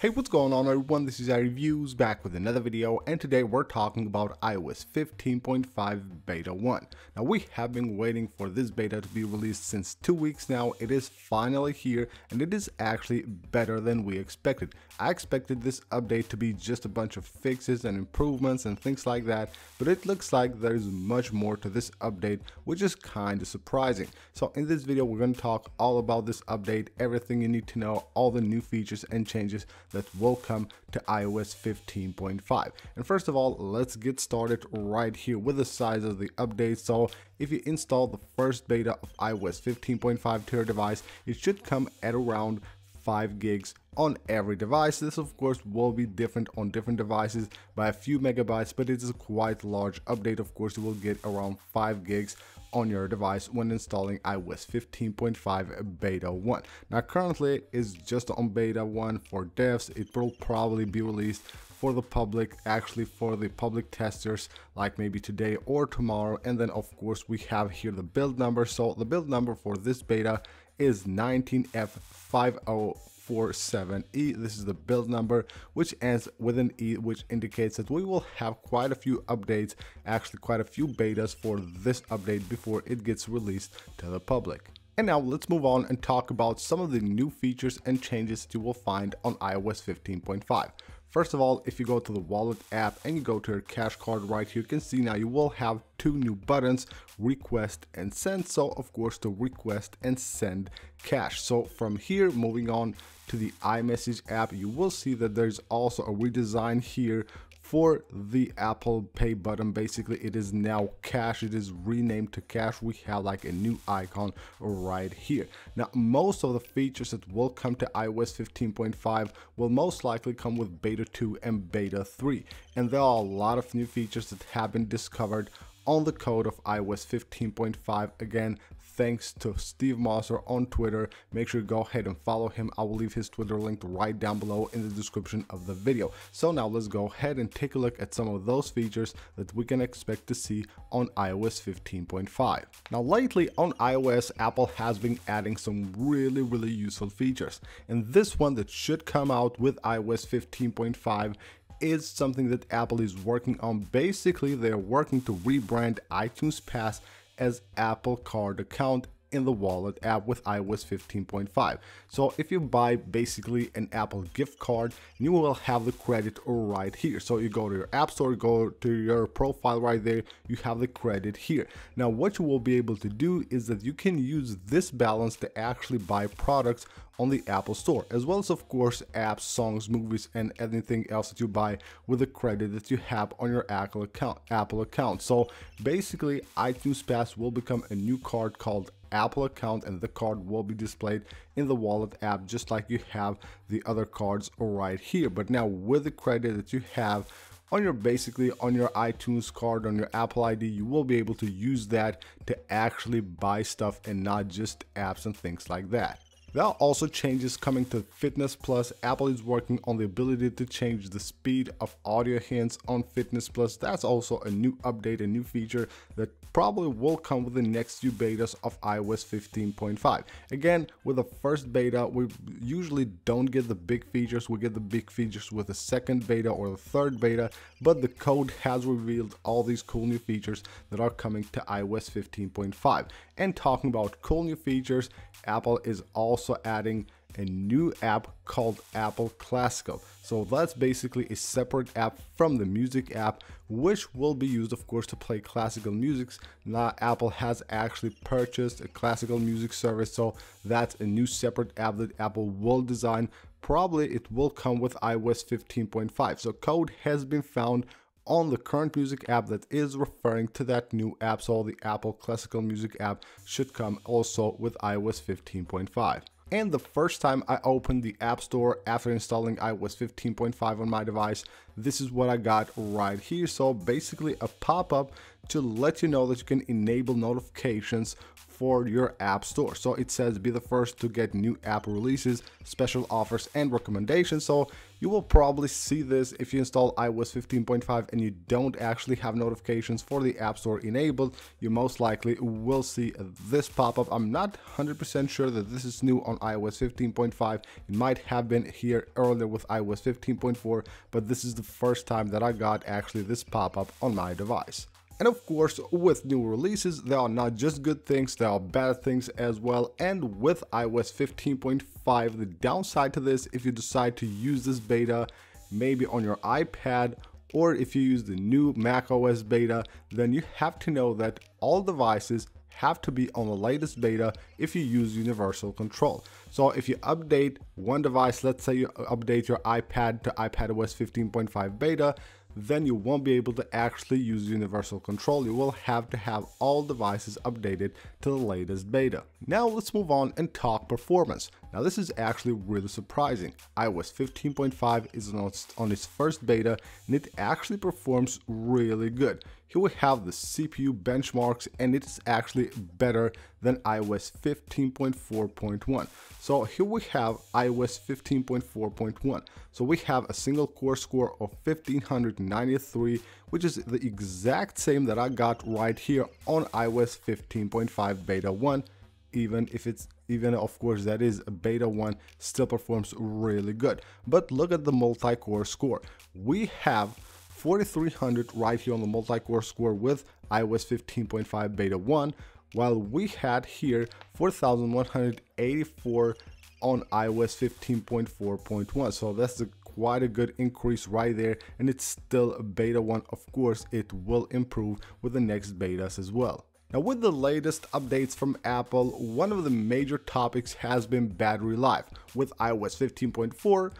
Hey, what's going on everyone? This is iReviews back with another video and today we're talking about iOS 15.5 Beta 1. Now we have been waiting for this beta to be released since two weeks now. It is finally here and it is actually better than we expected. I expected this update to be just a bunch of fixes and improvements and things like that, but it looks like there's much more to this update which is kind of surprising. So in this video we're going to talk all about this update, everything you need to know, all the new features and changes that will come to iOS 15.5. And first of all, let's get started right here with the size of the update. So if you install the first beta of iOS 15.5 to your device, it should come at around 5 gigs on every device. This of course will be different on different devices by a few megabytes, but it is a quite large update. Of course, you will get around 5 gigs on your device when installing iOS 15.5 beta 1. Now currently it is just on beta 1 for devs. It will probably be released for the public, actually for the public testers like maybe today or tomorrow. And then of course we have here the build number. So the build number for this beta is 19F50 47E. This is the build number, which ends with an E, which indicates that we will have quite a few updates, actually quite a few betas for this update before it gets released to the public. And now let's move on and talk about some of the new features and changes you will find on iOS 15.5. First of all, if you go to the wallet app and you go to your cash card right here, you can see now you will have two new buttons, request and send. So of course to request and send cash. So from here, moving on to the iMessage app, you will see that there's also a redesign here for the Apple Pay button. Basically, it is now Cash. It is renamed to Cash. We have like a new icon right here. Now, most of the features that will come to iOS 15.5 will most likely come with Beta 2 and Beta 3. And there are a lot of new features that have been discovered on the code of iOS 15.5. Again, thanks to Steve Moser on Twitter. Make sure you go ahead and follow him. I will leave his Twitter link right down below in the description of the video. So now let's go ahead and take a look at some of those features that we can expect to see on iOS 15.5. Now lately on iOS, Apple has been adding some really, really useful features. And this one that should come out with iOS 15.5 is something that Apple is working on. Basically, they're working to rebrand iTunes Pass as Apple Card account in the wallet app with iOS 15.5. So if you buy basically an Apple gift card, you will have the credit right here. So you go to your app store, go to your profile right there, you have the credit here. Now what you will be able to do is that you can use this balance to actually buy products on the Apple Store, as well as of course apps, songs, movies, and anything else that you buy with the credit that you have on your Apple account. Apple account. So basically, iTunes Pass will become a new card called Apple account and the card will be displayed in the wallet app just like you have the other cards right here but now with the credit that you have on your basically on your iTunes card on your Apple ID you will be able to use that to actually buy stuff and not just apps and things like that there are also changes coming to Fitness Plus. Apple is working on the ability to change the speed of audio hints on Fitness Plus. That's also a new update, a new feature that probably will come with the next few betas of iOS 15.5. Again, with the first beta, we usually don't get the big features. We get the big features with the second beta or the third beta, but the code has revealed all these cool new features that are coming to iOS 15.5. And talking about cool new features, Apple is also adding a new app called Apple Classical. So that's basically a separate app from the music app, which will be used, of course, to play classical music. Now, Apple has actually purchased a classical music service, so that's a new separate app that Apple will design. Probably it will come with iOS 15.5. So code has been found on the current music app that is referring to that new app. So the Apple Classical Music app should come also with iOS 15.5. And the first time I opened the App Store after installing iOS 15.5 on my device, this is what I got right here. So basically a pop-up to let you know that you can enable notifications for your app store. So it says be the first to get new app releases, special offers and recommendations. So you will probably see this if you install iOS 15.5 and you don't actually have notifications for the App Store enabled, you most likely will see this pop up. I'm not 100% sure that this is new on iOS 15.5. It might have been here earlier with iOS 15.4, but this is the first time that I got actually this pop up on my device. And of course, with new releases, there are not just good things, there are bad things as well. And with iOS 15.5, the downside to this, if you decide to use this beta, maybe on your iPad, or if you use the new macOS beta, then you have to know that all devices have to be on the latest beta if you use universal control. So if you update one device, let's say you update your iPad to iPadOS 15.5 beta, then you won't be able to actually use universal control. You will have to have all devices updated to the latest beta. Now let's move on and talk performance. Now this is actually really surprising. iOS 15.5 is on its first beta and it actually performs really good. Here we have the CPU benchmarks and it's actually better than iOS 15.4.1. So here we have iOS 15.4.1. So we have a single core score of 1593, which is the exact same that I got right here on iOS 15.5 beta 1 even if it's even of course that is a beta 1 still performs really good but look at the multi-core score we have 4300 right here on the multi-core score with iOS 15.5 beta 1 while we had here 4184 on iOS 15.4.1 so that's a quite a good increase right there and it's still a beta 1 of course it will improve with the next betas as well now with the latest updates from Apple, one of the major topics has been battery life. With iOS 15.4,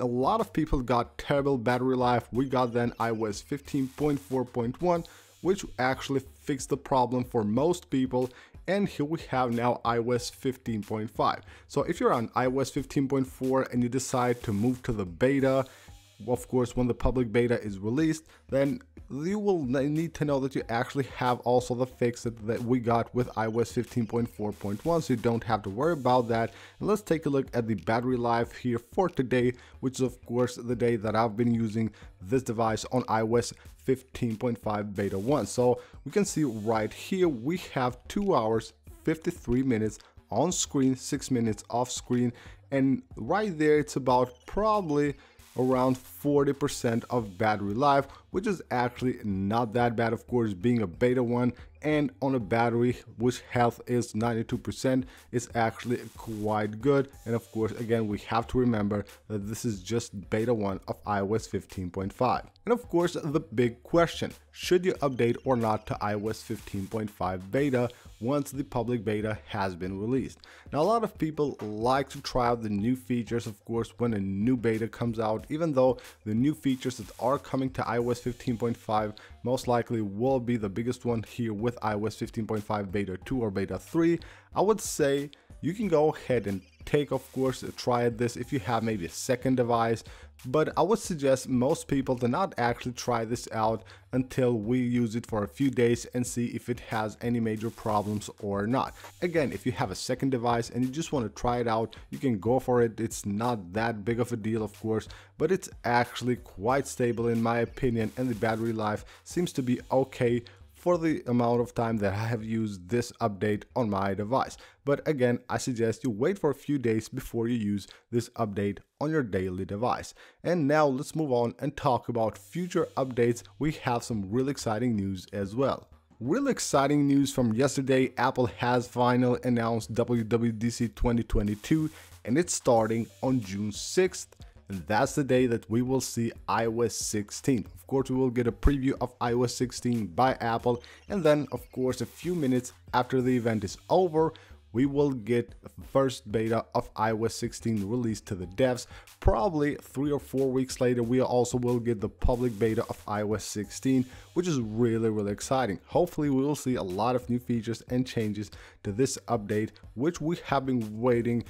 a lot of people got terrible battery life. We got then iOS 15.4.1, which actually fixed the problem for most people. And here we have now iOS 15.5. So if you're on iOS 15.4 and you decide to move to the beta, of course, when the public beta is released, then you will need to know that you actually have also the fix that, that we got with iOS 15.4.1 so you don't have to worry about that. And let's take a look at the battery life here for today which is of course the day that I've been using this device on iOS 15.5 beta 1 so we can see right here we have 2 hours 53 minutes on screen 6 minutes off screen. And right there it's about probably around 40% of battery life, which is actually not that bad, of course, being a beta one and on a battery which health is 92% is actually quite good. And of course, again, we have to remember that this is just beta one of iOS 15.5. And of course, the big question, should you update or not to iOS 15.5 beta once the public beta has been released? Now, a lot of people like to try out the new features, of course, when a new beta comes out, even though the new features that are coming to iOS 15.5 most likely will be the biggest one here with iOS 15.5 beta 2 or beta 3. I would say you can go ahead and take of course try this if you have maybe a second device but I would suggest most people to not actually try this out until we use it for a few days and see if it has any major problems or not. Again, if you have a second device and you just want to try it out, you can go for it. It's not that big of a deal, of course, but it's actually quite stable in my opinion and the battery life seems to be okay for the amount of time that I have used this update on my device. But again, I suggest you wait for a few days before you use this update on your daily device. And now let's move on and talk about future updates. We have some really exciting news as well. Real exciting news from yesterday, Apple has finally announced WWDC 2022 and it's starting on June 6th and that's the day that we will see iOS 16. Of course, we will get a preview of iOS 16 by Apple, and then, of course, a few minutes after the event is over, we will get the first beta of iOS 16 released to the devs. Probably three or four weeks later, we also will get the public beta of iOS 16, which is really, really exciting. Hopefully, we will see a lot of new features and changes to this update, which we have been waiting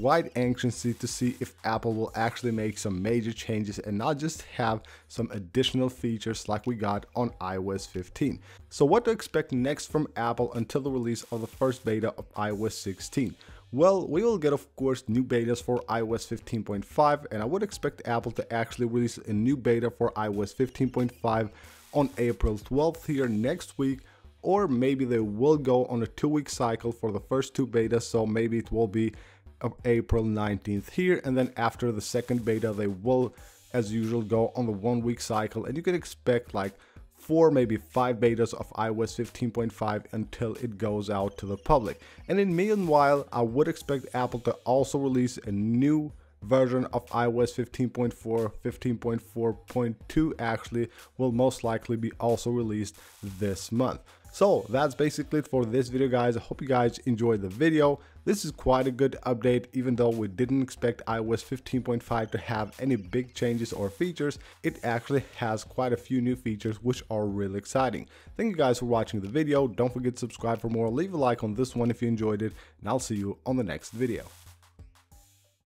quite anxious to see if Apple will actually make some major changes and not just have some additional features like we got on iOS 15. So what to expect next from Apple until the release of the first beta of iOS 16? Well, we will get of course new betas for iOS 15.5 and I would expect Apple to actually release a new beta for iOS 15.5 on April 12th here next week or maybe they will go on a two week cycle for the first two betas so maybe it will be April 19th here and then after the second beta they will as usual go on the one week cycle and you can expect like four, maybe five betas of iOS 15.5 until it goes out to the public. And in meanwhile, I would expect Apple to also release a new version of iOS 15.4, 15.4.2 actually will most likely be also released this month. So that's basically it for this video guys. I hope you guys enjoyed the video. This is quite a good update even though we didn't expect iOS 15.5 to have any big changes or features. It actually has quite a few new features which are really exciting. Thank you guys for watching the video. Don't forget to subscribe for more. Leave a like on this one if you enjoyed it and I'll see you on the next video.